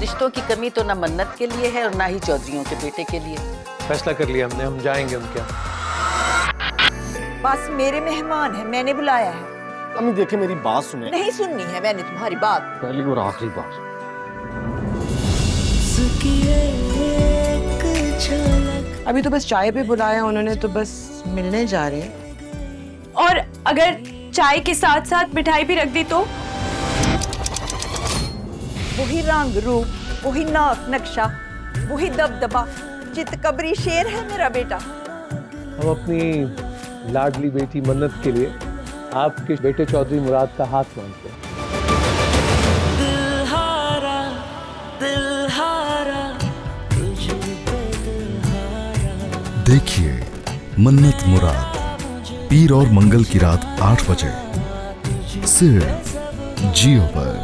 रिश्तों की कमी तो ना मन्नत के लिए है और ना ही चौधरियों के बेटे के लिए। फैसला कर लिया हमने हम जाएँगे उनके यहाँ। बस मेरे मेहमान है मैंने बुलाया है। अम्मी देखे मेरी बात सुने। नहीं सुननी है मैंने तुम्हारी बात। पहली और आखिरी बार अभी तो बस चाय पे बुलाया उन्होंने तो बस मिलने जा रहे हैं। और अगर चाय के साथ साथ मिठाई भी रख दी तो? वही रंग रूप वही नाक नक्शा वही दबदबा। चित कबरी शेर है मेरा बेटा। हम अपनी लाडली बेटी मन्नत के लिए आपके बेटे चौधरी मुराद का हाथ मांगते हैं। देखिए मन्नत मुराद पीर और मंगल की रात आठ बजे। सिर्फ़ जियो पर।